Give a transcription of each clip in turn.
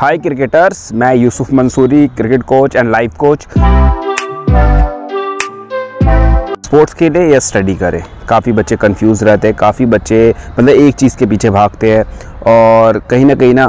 हाय cricketers मैं Yusuf Mansuri cricket coach and life coach sports खेलें या स्टडी करें। काफ़ी बच्चे कंफ्यूज रहते हैं, काफ़ी बच्चे मतलब एक चीज़ के पीछे भागते हैं और कहीं ना कहीं ना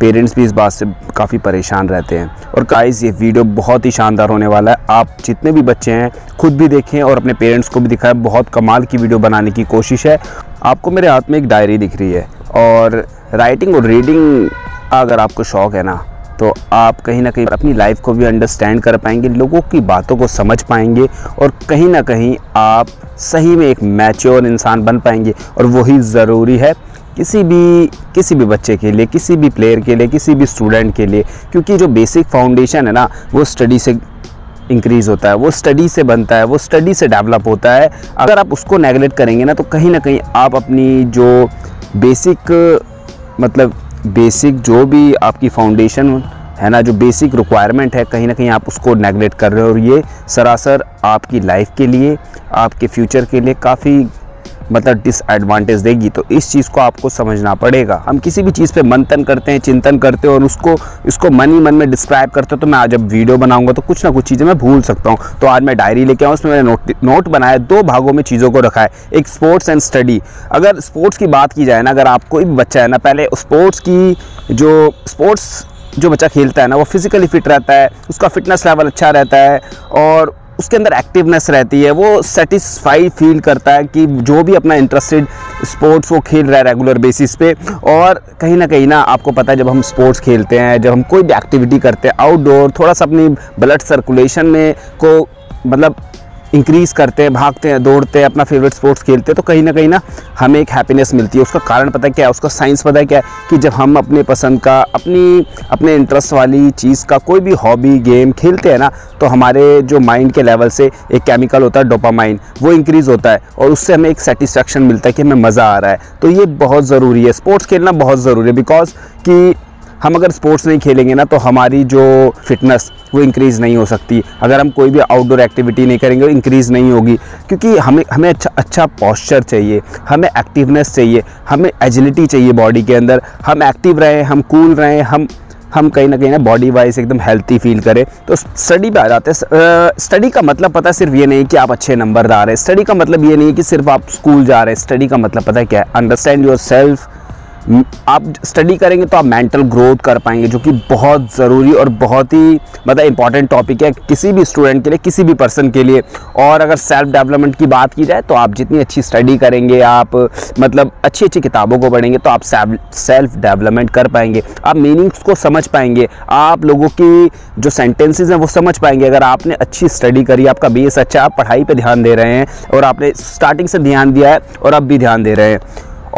पेरेंट्स भी इस बात से काफ़ी परेशान रहते हैं। और गाइस ये वीडियो बहुत ही शानदार होने वाला है। आप जितने भी बच्चे हैं, खुद भी देखें और अपने पेरेंट्स को भी दिखाएँ। बहुत कमाल की वीडियो बनाने की कोशिश है। आपको मेरे हाथ में एक डायरी दिख रही है और राइटिंग और रीडिंग अगर आपको शौक़ है ना तो आप कहीं ना कहीं अपनी लाइफ को भी अंडरस्टैंड कर पाएँगे, लोगों की बातों को समझ पाएँगे और कहीं ना कहीं आप सही में एक मैच्योर इंसान बन पाएँगे और वही ज़रूरी है किसी भी किसी भी बच्चे के लिए, किसी भी प्लेयर के लिए, किसी भी स्टूडेंट के लिए, क्योंकि जो बेसिक फाउंडेशन है ना, वो स्टडी से इंक्रीज़ होता है, वो स्टडी से बनता है, वो स्टडी से डेवलप होता है। अगर आप उसको नेगलेक्ट करेंगे ना तो कहीं ना कहीं आप अपनी जो बेसिक मतलब बेसिक जो भी आपकी फाउंडेशन है ना, जो बेसिक रिक्वायरमेंट है, कहीं ना कहीं आप उसको नेगलेक्ट कर रहे हो। और ये सरासर आपकी लाइफ के लिए, आपके फ्यूचर के लिए काफ़ी मतलब डिसएडवांटेज देगी तो इस चीज़ को आपको समझना पड़ेगा। हम किसी भी चीज़ पे मंथन करते हैं, चिंतन करते हैं और उसको, इसको मन ही मन में डिस्क्राइब करते हो तो मैं आज जब वीडियो बनाऊँगा तो कुछ ना कुछ चीज़ें मैं भूल सकता हूँ। तो आज मैं डायरी लेके आऊँ, उसमें मैंने नोट नोट बनाया, दो भागों में चीज़ों को रखा है। एक स्पोर्ट्स एंड स्टडी अगर स्पोर्ट्स की बात की जाए ना, अगर आप कोई भी बच्चा है ना, पहले स्पोर्ट्स की जो स्पोर्ट्स जो बच्चा खेलता है ना, वो फिज़िकली फिट रहता है, उसका फिटनेस लेवल अच्छा रहता है और उसके अंदर एक्टिवनेस रहती है, वो सेटिस्फाई फील करता है कि जो भी अपना इंटरेस्टेड स्पोर्ट्स वो खेल रहा है रेगुलर बेसिस पे और कहीं ना कहीं ना आपको पता है जब हम स्पोर्ट्स खेलते हैं, जब हम कोई भी एक्टिविटी करते हैं आउटडोर थोड़ा सा अपनी ब्लड सर्कुलेशन में को मतलब इंक्रीज़ करते हैं, भागते हैं, दौड़ते हैं, अपना फेवरेट स्पोर्ट्स खेलते हैं तो कहीं ना कहीं ना हमें एक हैप्पीनेस मिलती है। उसका कारण पता है क्या है? उसका साइंस पता है क्या है? कि जब हम अपने पसंद का, अपनी, अपने इंटरेस्ट वाली चीज़ का कोई भी हॉबी गेम खेलते हैं ना तो हमारे जो माइंड के लेवल से एक केमिकल होता है डोपामाइन वो इंक्रीज़ होता है और उससे हमें एक सेटिस्फेक्शन मिलता है कि हमें मज़ा आ रहा है। तो ये बहुत ज़रूरी है। स्पोर्ट्स खेलना बहुत ज़रूरी है बिकॉज़ कि हम अगर स्पोर्ट्स नहीं खेलेंगे ना तो हमारी जो फिटनेस वो इंक्रीज़ नहीं हो सकती। अगर हम कोई भी आउटडोर एक्टिविटी नहीं करेंगे, वो इंक्रीज़ नहीं होगी। क्योंकि हमें हमें अच्छा अच्छा पॉस्चर चाहिए, हमें एक्टिवनेस चाहिए, हमें एजिलिटी चाहिए बॉडी के अंदर। हम एक्टिव रहें, हम कूल रहें, हम हम कहीं ना कहीं ना बॉडी वाइज एकदम हेल्थी फील करें। तो स्टडी पे आ जाते हैं। स्टडी का मतलब पता सिर्फ़ ये नहीं कि आप अच्छे नंबर ला रहे हैं। स्टडी का मतलब ये नहीं कि सिर्फ़ आप स्कूल जा रहे हैं। स्टडी का मतलब पता है क्या है? अंडरस्टैंड योर सेल्फ आप स्टडी करेंगे तो आप मेंटल ग्रोथ कर पाएँगे, जो कि बहुत ज़रूरी और बहुत ही मतलब इंपॉर्टेंट टॉपिक है किसी भी स्टूडेंट के लिए, किसी भी पर्सन के लिए। और अगर सेल्फ डेवलपमेंट की बात की जाए तो आप जितनी अच्छी स्टडी करेंगे, आप मतलब अच्छी अच्छी किताबों को पढ़ेंगे तो आप सेल्फ डेवलपमेंट कर पाएँगे। आप मीनिंग्स को समझ पाएँगे, आप लोगों की जो सेंटेंसेज हैं वो समझ पाएँगे। अगर आपने अच्छी स्टडी करी, आपका बेस अच्छा आप पढ़ाई पर ध्यान दे रहे हैं, और आपने स्टार्टिंग से ध्यान दिया है, और अब भी ध्यान दे रहे हैं।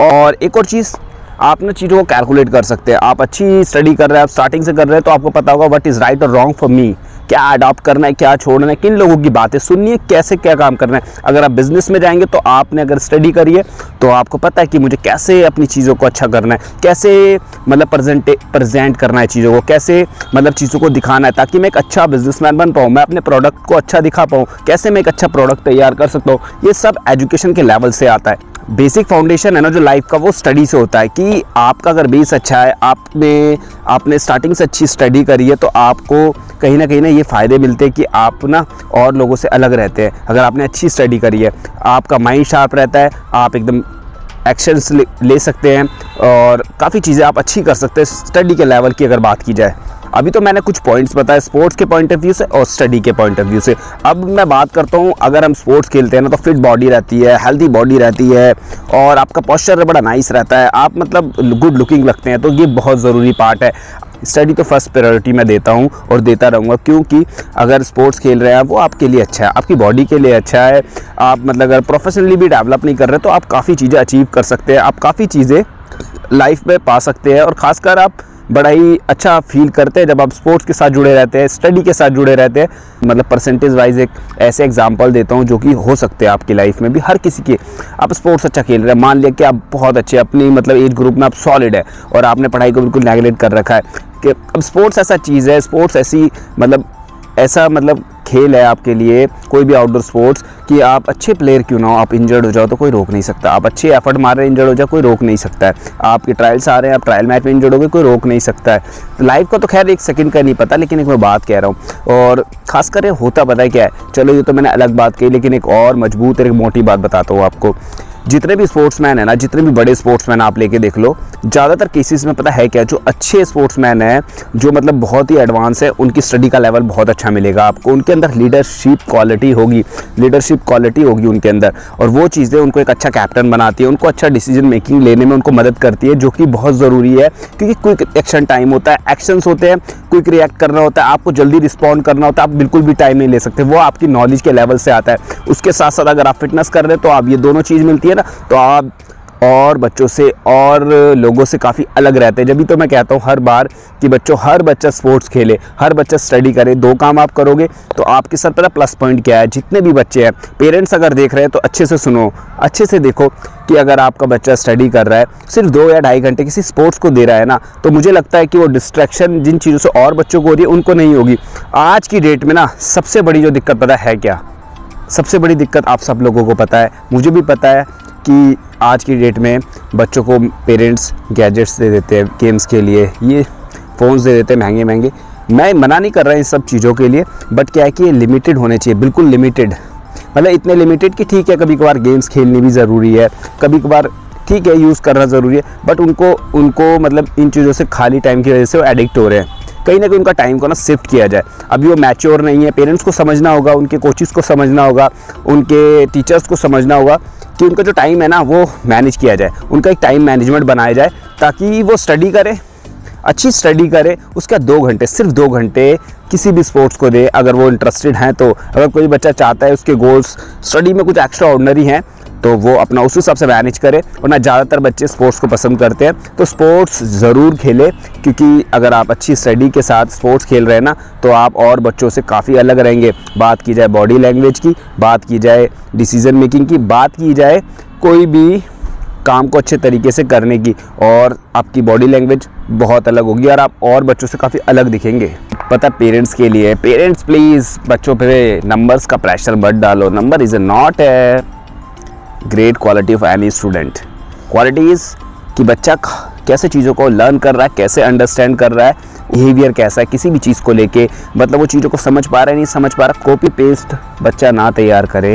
और एक और चीज़ आप ना चीज़ों को कैलकुलेट कर सकते हैं। आप अच्छी स्टडी कर रहे हैं, आप स्टार्टिंग से कर रहे हैं तो आपको पता होगा व्हाट इज़ राइट और रॉन्ग फॉर मी क्या अडॉप्ट करना है, क्या छोड़ना है, किन लोगों की बातें सुननी है कैसे क्या काम करना है। अगर आप बिज़नेस में जाएँगे तो आपने अगर स्टडी करी है तो आपको पता है कि मुझे कैसे अपनी चीज़ों को अच्छा करना है, कैसे मतलब प्रेजेंट प्रेजेंट करना है चीज़ों को, कैसे मतलब चीज़ों को दिखाना है, ताकि मैं एक अच्छा बिजनेसमैन बन पाऊँ, मैं अपने प्रोडक्ट को अच्छा दिखा पाऊँ, कैसे मैं एक अच्छा प्रोडक्ट तैयार कर सकता हूँ। ये सब एजुकेशन के लेवल से आता है। बेसिक फाउंडेशन है ना जो लाइफ का वो स्टडी से होता है कि आपका अगर बेस अच्छा है आपने आपने स्टार्टिंग से अच्छी स्टडी करी है तो आपको कहीं ना कहीं ना ये फ़ायदे मिलते हैं कि आप ना और लोगों से अलग रहते हैं। अगर आपने अच्छी स्टडी करी है आपका माइंड शार्प रहता है आप एकदम एक्शंस ले, ले सकते हैं और काफ़ी चीज़ें आप अच्छी कर सकते हैं। स्टडी के लेवल की अगर बात की जाए। अभी तो मैंने कुछ पॉइंट्स बताए स्पोर्ट्स के पॉइंट ऑफ़ व्यू से और स्टडी के पॉइंट ऑफ़ व्यू से। अब मैं बात करता हूँ, अगर हम स्पोर्ट्स खेलते हैं ना तो फिट बॉडी रहती है हेल्दी बॉडी रहती है और आपका पॉस्चर बड़ा नाइस रहता है। आप मतलब गुड लुकिंग लगते हैं तो ये बहुत ज़रूरी पार्ट है। स्टडी तो फ़र्स्ट प्रायोरिटी मैं देता हूँ और देता रहूँगा, क्योंकि अगर स्पोर्ट्स खेल रहे हैं वो आपके लिए अच्छा है, आपकी बॉडी के लिए अच्छा है। आप मतलब अगर प्रोफेशनली भी डेवलप नहीं कर रहे तो आप काफ़ी चीज़ें अचीव कर सकते हैं, आप काफ़ी चीज़ें लाइफ में पा सकते हैं और ख़ासकर आप बड़ा ही अच्छा फील करते हैं जब आप स्पोर्ट्स के साथ जुड़े रहते हैं स्टडी के साथ जुड़े रहते हैं। मतलब परसेंटेज वाइज एक ऐसे एग्ज़ाम्पल देता हूँ जो कि हो सकते हैं आपकी लाइफ में भी, हर किसी के। आप स्पोर्ट्स अच्छा खेल रहे हैं, मान लिया कि आप बहुत अच्छे अपनी मतलब एज ग्रुप में आप सॉलिड है और आपने पढ़ाई को बिल्कुल नेगलेक्ट कर रखा है कि अब स्पोर्ट्स ऐसा चीज़ है स्पोर्ट्स ऐसी मतलब ऐसा मतलब खेल है आपके लिए, कोई भी आउटडोर स्पोर्ट्स कि आप अच्छे प्लेयर क्यों ना हो, आप इंजर्ड हो जाओ तो कोई रोक नहीं सकता। आप अच्छे एफर्ट मार रहे हैं इंजर्ड हो जाओ, कोई रोक नहीं सकता है। आपके ट्रायल्स आ रहे हैं, आप ट्रायल मैच में इंजर्ड हो गए, कोई रोक नहीं सकता है। तो लाइफ का तो खैर एक सेकंड का नहीं पता, लेकिन एक मैं बात कह रहा हूँ। और खासकर होता पता है क्या है? चलो, ये तो मैंने अलग बात कही, लेकिन एक और मज़बूत और एक मोटी बात बताता हूँ आपको। जितने भी स्पोर्ट्समैन है ना, जितने भी बड़े स्पोर्ट्समैन आप लेके देख लो, ज़्यादातर केसेस में पता है क्या, जो अच्छे स्पोर्ट्समैन हैं, जो मतलब बहुत ही एडवांस है, उनकी स्टडी का लेवल बहुत अच्छा मिलेगा आपको। उनके अंदर लीडरशिप क्वालिटी होगी लीडरशिप क्वालिटी होगी उनके अंदर। और वो चीज़ें उनको एक अच्छा कैप्टन बनाती है, उनको अच्छा डिसीज़न मेकिंग लेने में उनको मदद करती है, जो कि बहुत ज़रूरी है, क्योंकि क्विक एक्शन टाइम होता है एक्शंस होते हैं क्विक रिएक्ट करना होता है, आपको जल्दी रिस्पॉन्ड करना होता है, आप बिल्कुल भी टाइम नहीं ले सकते। वो आपकी नॉलेज के लेवल से आता है। उसके साथ साथ अगर आप फिटनेस कर रहे हैं तो आप ये दोनों चीज़ मिलती है। है ना? तो आप और बच्चों से और लोगों से काफ़ी अलग रहते हैं। जब भी तो मैं कहता हूँ हर बार कि बच्चों, हर बच्चा स्पोर्ट्स खेले, हर बच्चा स्टडी करे, दो काम आप करोगे तो आपके साथ पता प्लस पॉइंट क्या है? जितने भी बच्चे हैं, पेरेंट्स अगर देख रहे हैं तो अच्छे से सुनो, अच्छे से देखो कि अगर आपका बच्चा स्टडी कर रहा है, सिर्फ़ दो या ढाई घंटे किसी स्पोर्ट्स को दे रहा है ना तो मुझे लगता है कि वो डिस्ट्रैक्शन जिन चीज़ों से और बच्चों को हो रही है, उनको नहीं होगी। आज की डेट में ना सबसे बड़ी जो दिक्कत पता है क्या? सबसे बड़ी दिक्कत आप सब लोगों को पता है, मुझे भी पता है कि आज की डेट में बच्चों को पेरेंट्स गैजेट्स दे देते हैं गेम्स के लिए, ये फ़ोन्स दे देते हैं महँगे महँगे। मैं मना नहीं कर रहा इन सब चीज़ों के लिए, बट क्या है कि ये लिमिटेड होने चाहिए, बिल्कुल लिमिटेड मतलब इतने लिमिटेड कि ठीक है कभी कभार गेम्स खेलनी भी ज़रूरी है कभी कभार ठीक है यूज़ करना ज़रूरी है, बट उनको उनको मतलब इन चीज़ों से खाली टाइम की वजह से वो एडिक्ट हो रहे हैं। कहीं ना कहीं उनका टाइम को ना शिफ्ट किया जाए। अभी वो मैच्योर नहीं है पेरेंट्स को समझना होगा, उनके कोचिज़ को समझना होगा, उनके टीचर्स को समझना होगा कि उनका जो टाइम है ना, वो मैनेज किया जाए। उनका एक टाइम मैनेजमेंट बनाया जाए ताकि वो स्टडी करें, अच्छी स्टडी करे, उसका दो घंटे, सिर्फ़ दो घंटे किसी भी स्पोर्ट्स को दे। अगर वो इंटरेस्टेड हैं तो अगर कोई बच्चा चाहता है उसके गोल्स स्टडी में कुछ एक्स्ट्रा ऑर्डनरी हैं तो वो अपना उस हिसाब से मैनेज करे वरना ज़्यादातर बच्चे स्पोर्ट्स को पसंद करते हैं। तो स्पोर्ट्स ज़रूर खेले, क्योंकि अगर आप अच्छी स्टडी के साथ स्पोर्ट्स खेल रहे हैं ना तो आप और बच्चों से काफ़ी अलग रहेंगे। बात की जाए बॉडी लैंग्वेज की, बात की जाए डिसीज़न मेकिंग की, बात की जाए कोई भी काम को अच्छे तरीके से करने की, और आपकी बॉडी लैंग्वेज बहुत अलग होगी और आप और बच्चों से काफ़ी अलग दिखेंगे। पता पेरेंट्स के लिए पेरेंट्स प्लीज़ बच्चों पे नंबर्स का प्रेशर मत डालो। नंबर इज़ नॉट है। Great quality of any student quality is कि बच्चा कैसे चीज़ों को लर्न कर रहा है, कैसे अंडरस्टैंड कर रहा है बिहेवियर कैसा है, किसी भी चीज़ को लेके। मतलब वो चीज़ों को समझ पा रहा है, नहीं समझ पा रहा कॉपी पेस्ट बच्चा ना तैयार करे।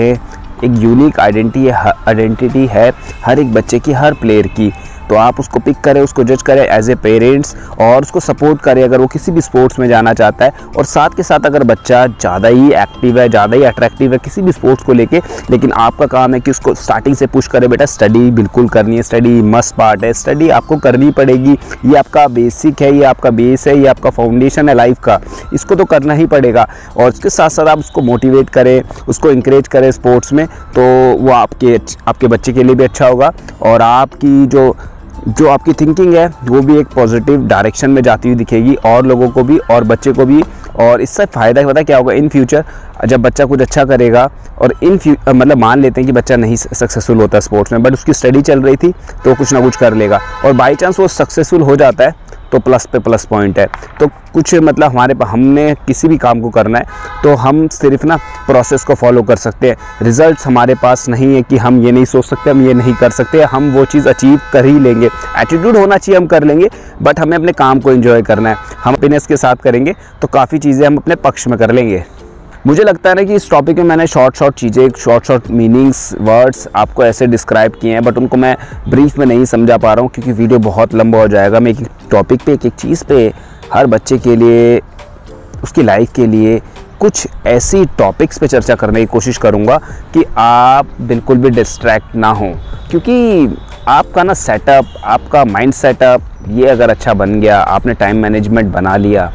एक यूनिक आइडेंटिटी आइडेंटिटी है हर एक बच्चे की, हर प्लेयर की। तो आप उसको पिक करें, उसको जज करें एज ए पेरेंट्स और उसको सपोर्ट करें अगर वो किसी भी स्पोर्ट्स में जाना चाहता है। और साथ के साथ अगर बच्चा ज़्यादा ही एक्टिव है, ज़्यादा ही अट्रैक्टिव है किसी भी स्पोर्ट्स को लेके, लेकिन आपका काम है कि उसको स्टार्टिंग से पुश करें, बेटा स्टडी बिल्कुल करनी है स्टडी मस्ट पार्ट है स्टडी आपको करनी पड़ेगी। ये आपका बेसिक है, ये आपका बेस है, ये आपका फाउंडेशन है लाइफ का। इसको तो करना ही पड़ेगा। और इसके साथ साथ आप उसको मोटिवेट करें, उसको इंकरेज करें स्पोर्ट्स में तो वो आपके आपके बच्चे के लिए भी अच्छा होगा। और आपकी जो जो आपकी थिंकिंग है, वो भी एक पॉजिटिव डायरेक्शन में जाती हुई दिखेगी और लोगों को भी, और बच्चे को भी, और इससे फ़ायदा पता क्या होगा? इन फ्यूचर जब बच्चा कुछ अच्छा करेगा, और इन मतलब मान लेते हैं कि बच्चा नहीं सक्सेसफुल होता स्पोर्ट्स में बट उसकी स्टडी चल रही थी तो कुछ ना कुछ कर लेगा। और बाई चांस वो सक्सेसफुल हो जाता है तो प्लस पे प्लस पॉइंट है। तो कुछ मतलब हमारे हमने किसी भी काम को करना है तो हम सिर्फ़ ना प्रोसेस को फॉलो कर सकते हैं। रिजल्ट्स हमारे पास नहीं है कि हम ये नहीं सोच सकते, हम ये नहीं कर सकते, हम वो चीज़ अचीव कर ही लेंगे। एटीट्यूड होना चाहिए, हम कर लेंगे बट हमें अपने काम को इन्जॉय करना है। हम हैप्पीनेस के साथ करेंगे तो काफ़ी चीज़ें हम अपने पक्ष में कर लेंगे। मुझे लगता है ना कि इस टॉपिक में मैंने शॉर्ट शॉर्ट चीज़ें शॉर्ट शॉर्ट मीनिंग्स वर्ड्स आपको ऐसे डिस्क्राइब किए हैं बट उनको मैं ब्रीफ में नहीं समझा पा रहा हूँ, क्योंकि वीडियो बहुत लंबा हो जाएगा। मैं एक टॉपिक पे, एक एक चीज़ पे, हर बच्चे के लिए, उसकी लाइफ के लिए कुछ ऐसी टॉपिक्स पे चर्चा करने की कोशिश करूँगा कि आप बिल्कुल भी डिस्ट्रैक्ट ना हो। क्योंकि आपका ना सेटअप आपका माइंड सेटअप ये अगर अच्छा बन गया, आपने टाइम मैनेजमेंट बना लिया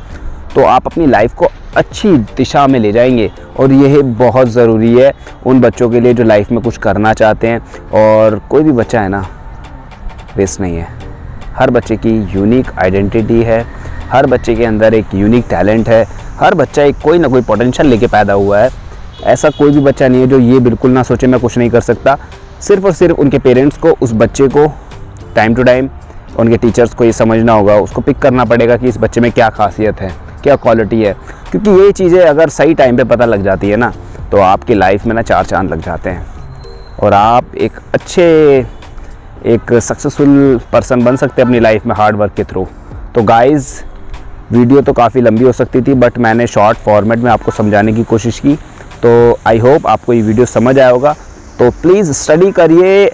तो आप अपनी लाइफ को अच्छी दिशा में ले जाएँगे। और यह बहुत ज़रूरी है उन बच्चों के लिए जो लाइफ में कुछ करना चाहते हैं। और कोई भी बच्चा है ना वेस्ट नहीं है। हर बच्चे की यूनिक आइडेंटिटी है। हर बच्चे के अंदर एक यूनिक टैलेंट है। हर बच्चा एक कोई ना कोई पोटेंशियल लेके पैदा हुआ है। ऐसा कोई भी बच्चा नहीं है जो ये बिल्कुल ना सोचे, मैं कुछ नहीं कर सकता। सिर्फ़ और सिर्फ़ उनके पेरेंट्स को, उस बच्चे को टाइम टू टाइम उनके टीचर्स को ये समझना होगा। उसको पिक करना पड़ेगा कि इस बच्चे में क्या खासियत है, क्या क्वालिटी है। क्योंकि ये चीज़ें अगर सही टाइम पे पता लग जाती है ना तो आपकी लाइफ में ना चार चाँद लग जाते हैं। और आप एक अच्छे, एक सक्सेसफुल पर्सन बन सकते हैं अपनी लाइफ में हार्ड वर्क के थ्रू तो गाइज़ वीडियो तो काफ़ी लंबी हो सकती थी बट मैंने शॉर्ट फॉर्मेट में आपको समझाने की कोशिश की। तो आई होप आपको ये वीडियो समझ आया होगा। तो प्लीज़ स्टडी करिए,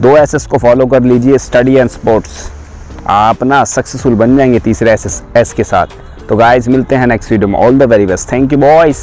दो एस को फॉलो कर लीजिए स्टडी एंड स्पोर्ट्स आप ना सक्सेसफुल बन जाएँगे तीसरे एस एस के साथ। तो गाइज़ मिलते हैं नेक्स्ट वीडियो में. All the very best thank you boys